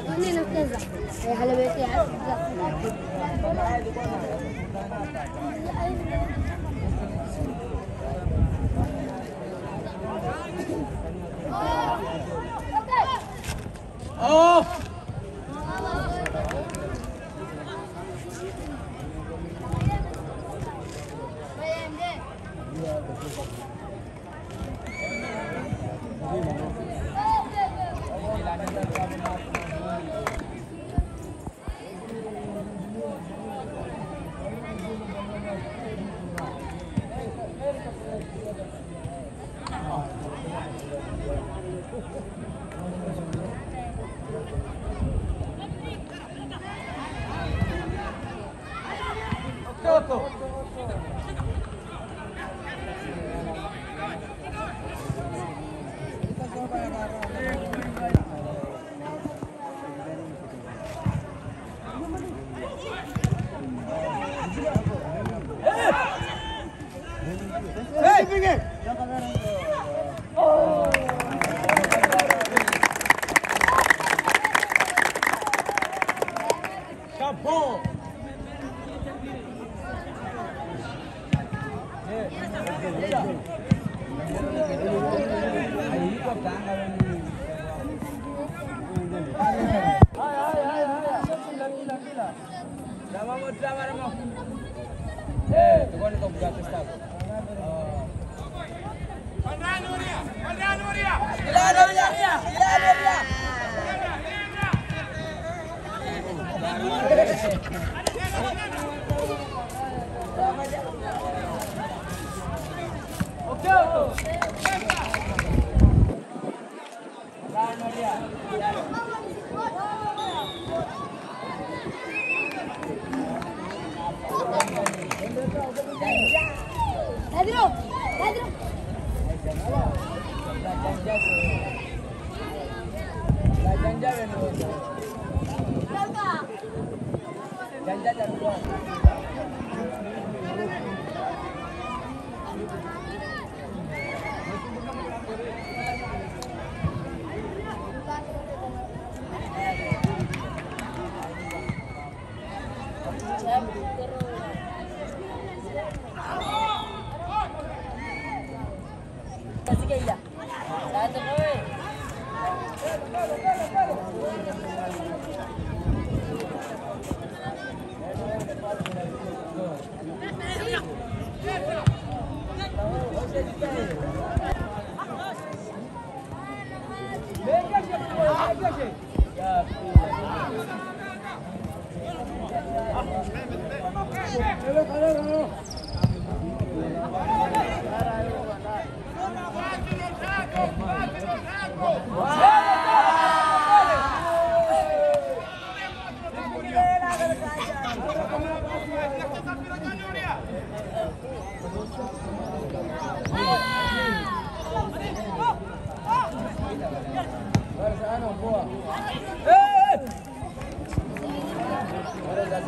هنا كذا هي حلويات أوف Yeah. Thank you. ¡Dale, dale, dale!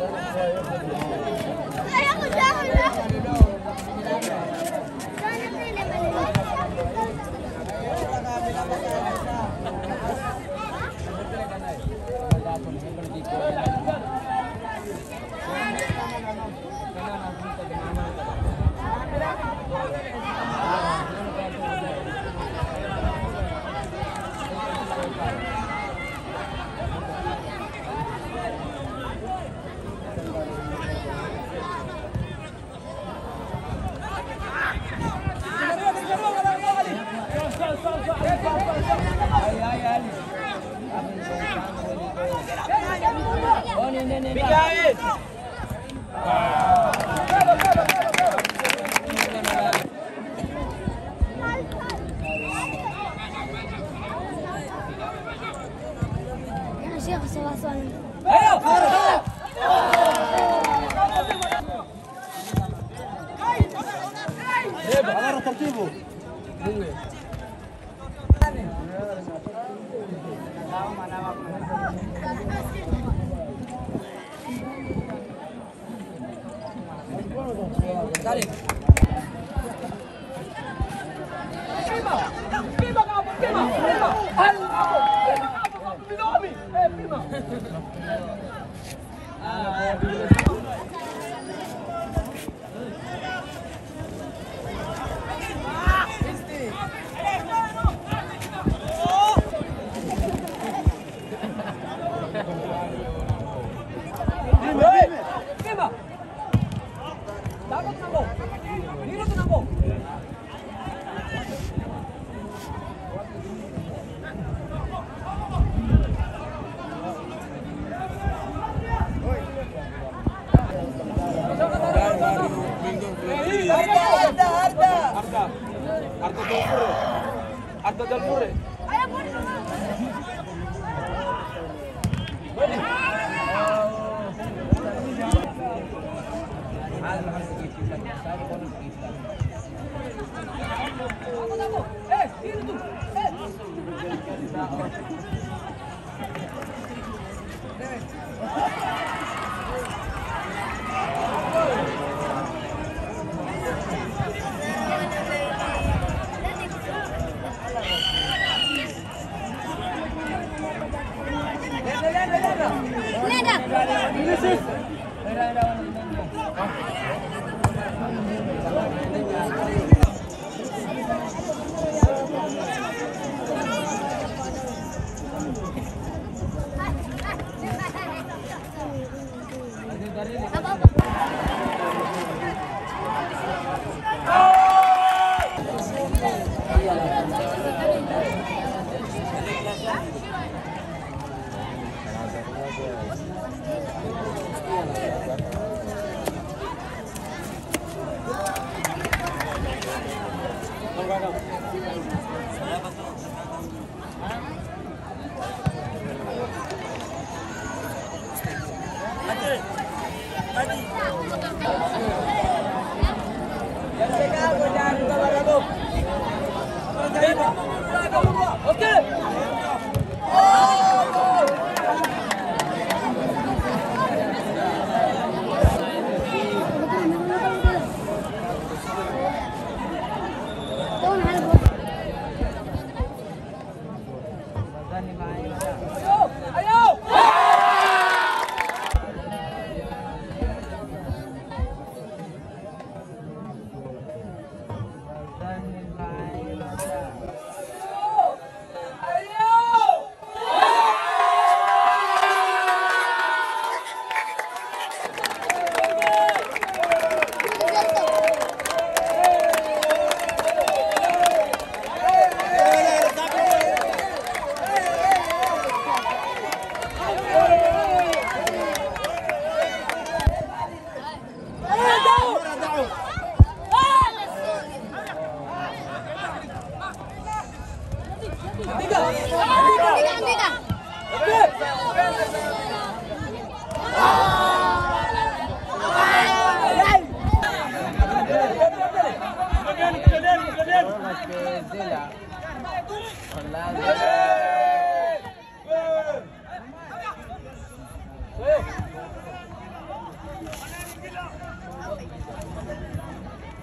Vamos lá, vamos lá. Agora o Tativo. Vamos ver.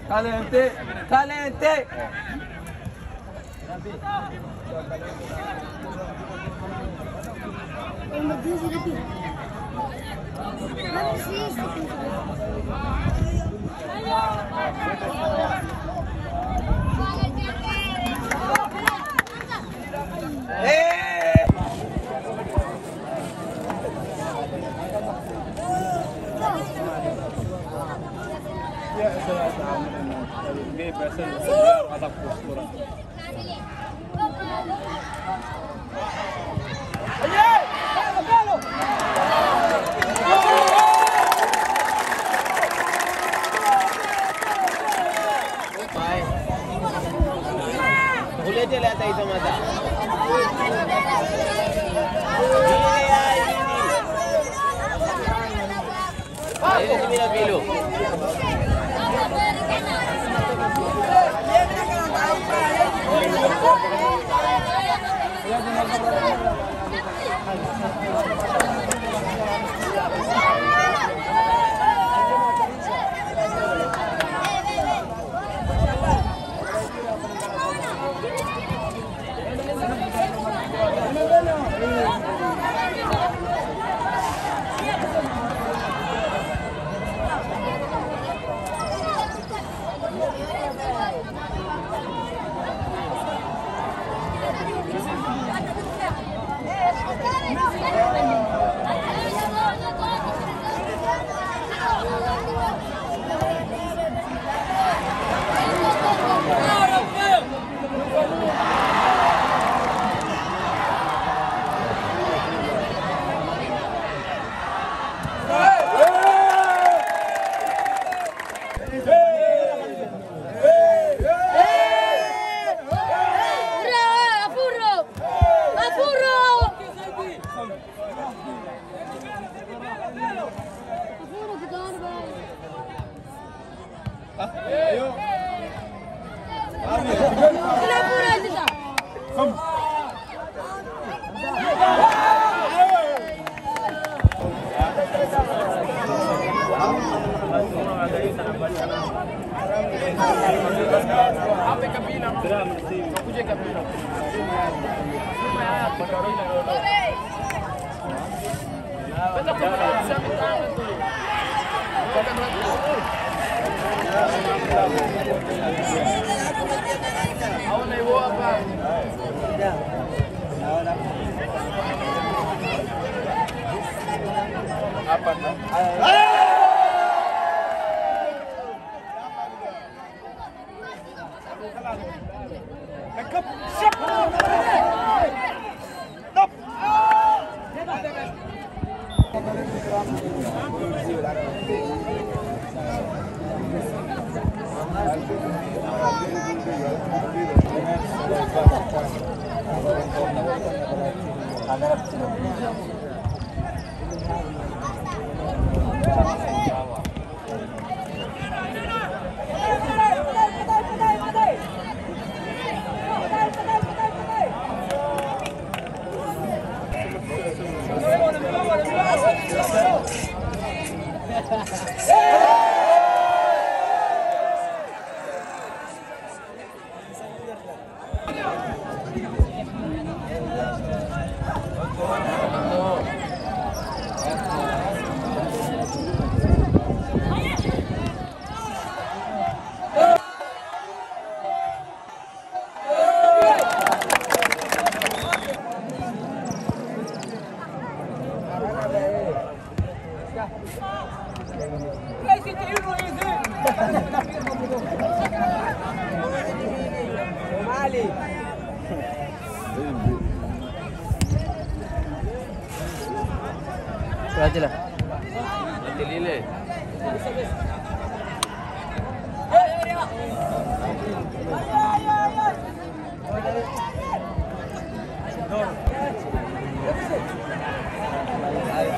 Caliente, caliente. ليه بس هذا خصورة lagi. Suraji lah. Nanti. Ayo,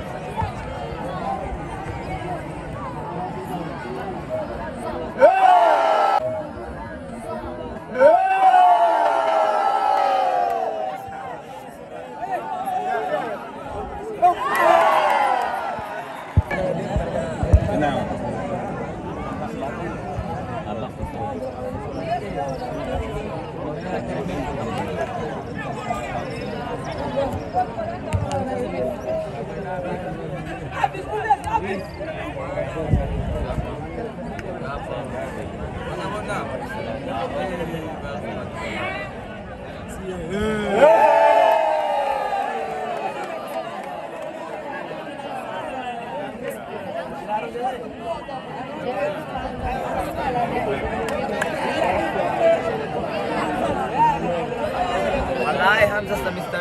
Abi, abi, abi.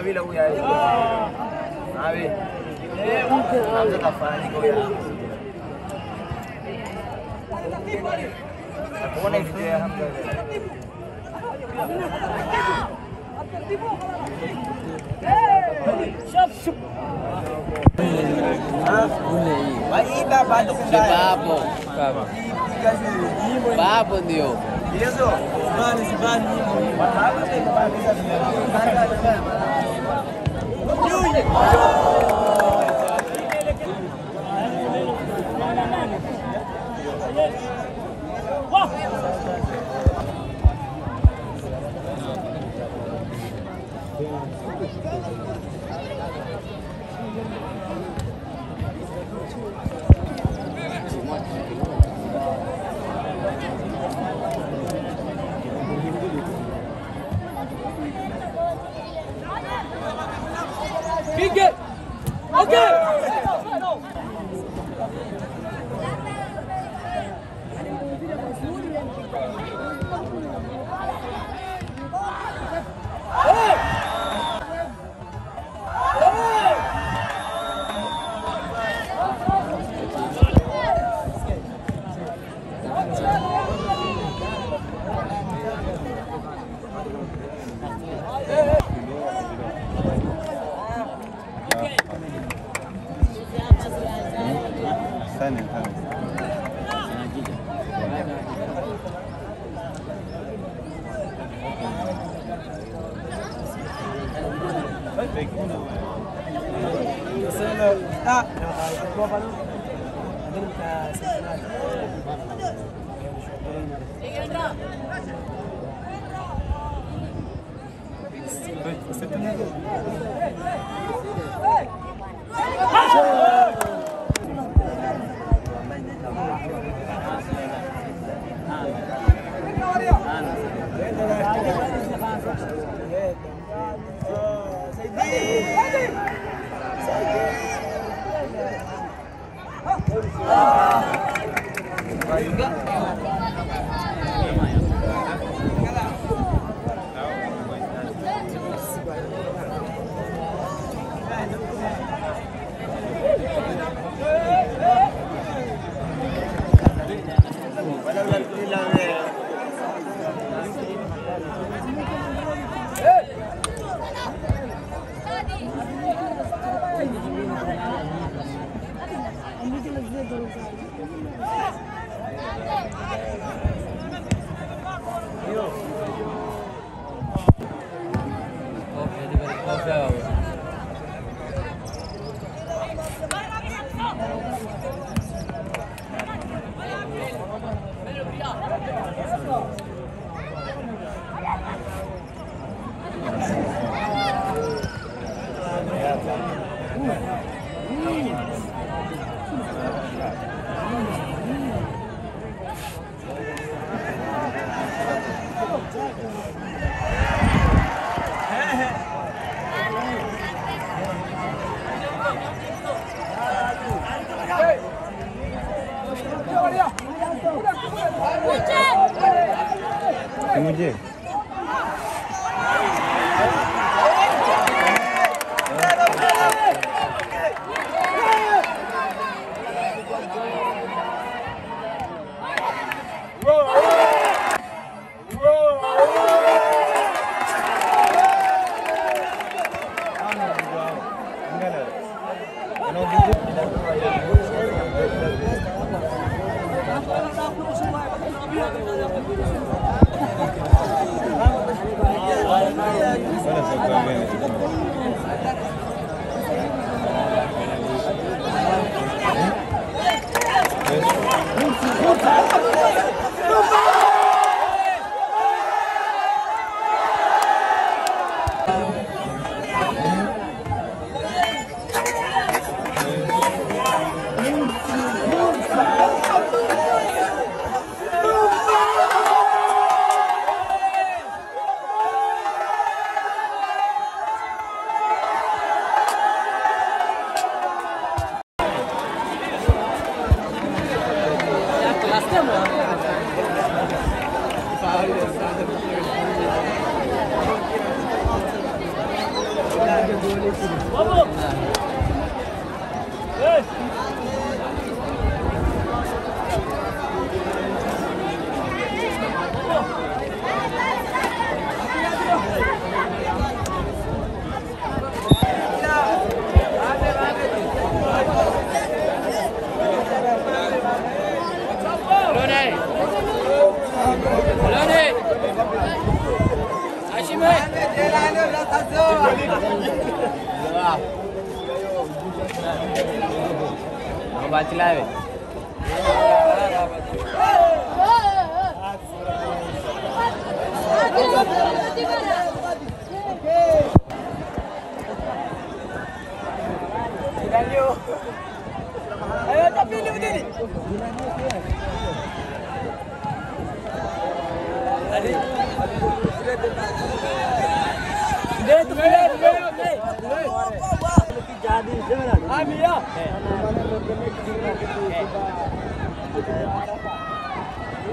Nabila huyu hawezi kufanya. Nabi. Hamza tafanyika huyu. Kuona video ya Hamza. Bapo. Bapo ndio. Hizo. Zibani zibani. Bapo. マジで? بيكون بس انا لا اتوقع انا قدمت سيناريو Где? Gracias, Thank you.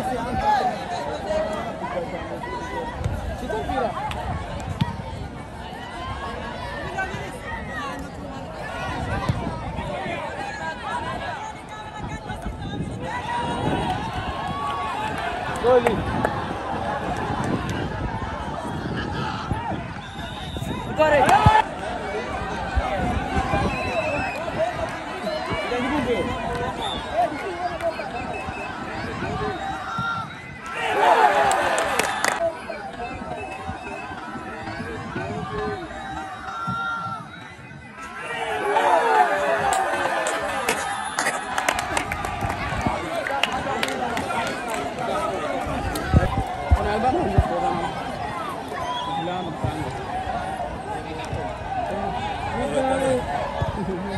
Obrigado. iba na yung pura ng bigla